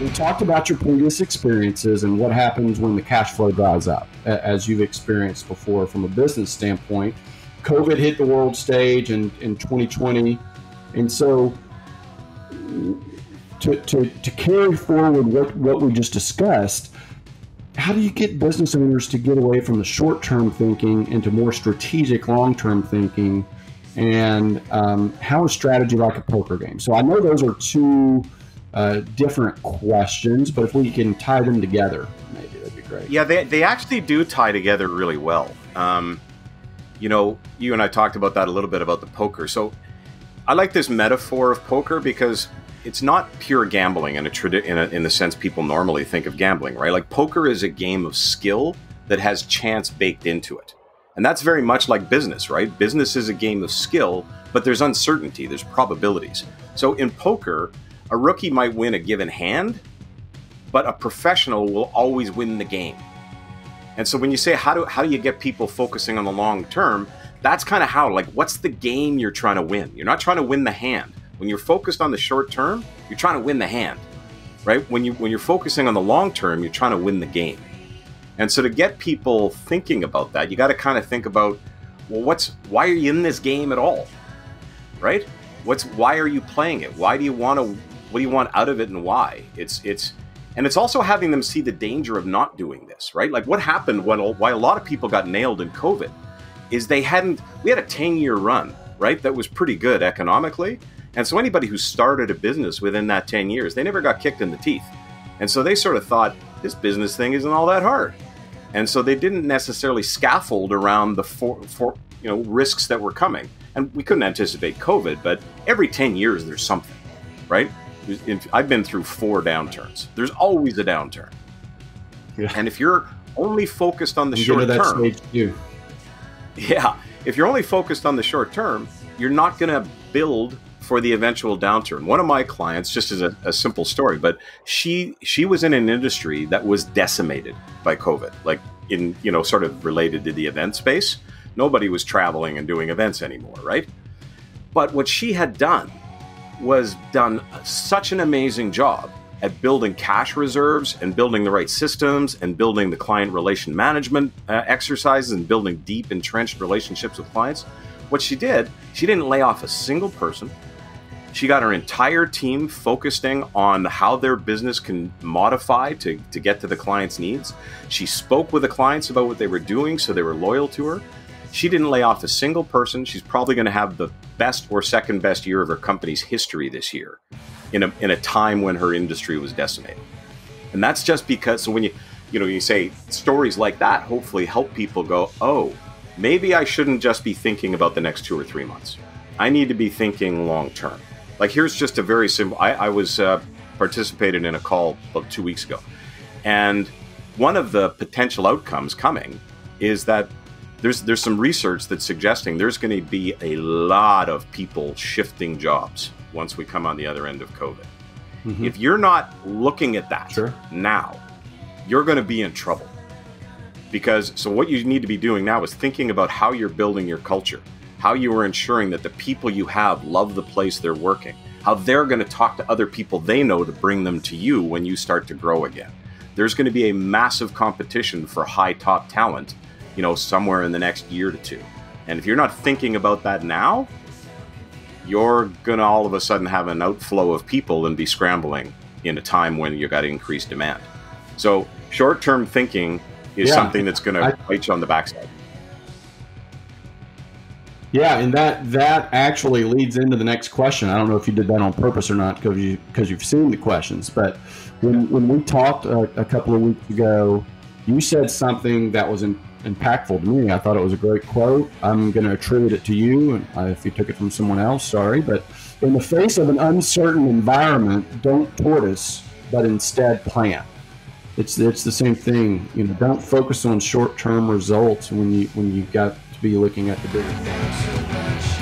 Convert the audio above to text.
we talked about your previous experiences and what happens when the cash flow dries up, as you've experienced before from a business standpoint. COVID hit the world stage in, in 2020. And so to, to, to carry forward what, what we just discussed, how do you get business owners to get away from the short term thinking into more strategic long term thinking? And um, how is strategy like a poker game? So I know those are two uh, different questions, but if we can tie them together, maybe that'd be great. Yeah, they, they actually do tie together really well. Um, you know, you and I talked about that a little bit about the poker. So I like this metaphor of poker because it's not pure gambling in a, tradi- in, a, in the sense people normally think of gambling, right? Like poker is a game of skill that has chance baked into it. And that's very much like business, right? Business is a game of skill, but there's uncertainty, there's probabilities. So in poker, a rookie might win a given hand, but a professional will always win the game. And so when you say how do how do you get people focusing on the long term, that's kind of how like what's the game you're trying to win? You're not trying to win the hand. When you're focused on the short term, you're trying to win the hand. Right? When you when you're focusing on the long term, you're trying to win the game. And so to get people thinking about that, you got to kind of think about well what's why are you in this game at all? Right? What's why are you playing it? Why do you want to what do you want out of it and why? It's it's and it's also having them see the danger of not doing this, right? Like what happened when why a lot of people got nailed in COVID is they hadn't we had a 10 year run, right? That was pretty good economically. And so anybody who started a business within that 10 years, they never got kicked in the teeth. And so they sort of thought this business thing isn't all that hard. And so they didn't necessarily scaffold around the for, for you know risks that were coming. And we couldn't anticipate COVID, but every 10 years there's something, right? I've been through four downturns. There's always a downturn. Yeah. And if you're only focused on the you short term, yeah, if you're only focused on the short term, you're not going to build for the eventual downturn. One of my clients, just as a, a, simple story, but she she was in an industry that was decimated by COVID, like in you know sort of related to the event space. Nobody was traveling and doing events anymore, right? But what she had done was done such an amazing job at building cash reserves and building the right systems and building the client relation management uh, exercises and building deep entrenched relationships with clients. What she did, she didn't lay off a single person. She got her entire team focusing on how their business can modify to, to get to the client's needs. She spoke with the clients about what they were doing so they were loyal to her. She didn't lay off a single person. She's probably going to have the best or second best year of her company's history this year in a, in a time when her industry was decimated. And that's just because, so when you, you know, you say stories like that, hopefully help people go, oh, maybe I shouldn't just be thinking about the next two or three months. I need to be thinking long term. Like here's just a very simple, I, I was uh, participated in a call about two weeks ago. And one of the potential outcomes coming is that there's there's some research that's suggesting there's going to be a lot of people shifting jobs once we come on the other end of COVID. Mm-hmm. If you're not looking at that sure. now, you're going to be in trouble. Because so what you need to be doing now is thinking about how you're building your culture, how you are ensuring that the people you have love the place they're working, how they're going to talk to other people they know to bring them to you when you start to grow again. There's going to be a massive competition for high top talent you know, somewhere in the next year to two. And if you're not thinking about that now, you're going to all of a sudden have an outflow of people and be scrambling in a time when you got increased demand. So short term thinking is yeah, something that's going to bite you on the backside. Yeah, and that that actually leads into the next question. I don't know if you did that on purpose or not because you because you've seen the questions, but when when we talked a, a couple of weeks ago, you said something that was in, impactful to me. I thought it was a great quote. I'm going to attribute it to you. Uh, if you took it from someone else, sorry. But in the face of an uncertain environment, don't tortoise, but instead plan. It's it's the same thing. You know, don't focus on short-term results when you when you've got to be looking at the bigger things.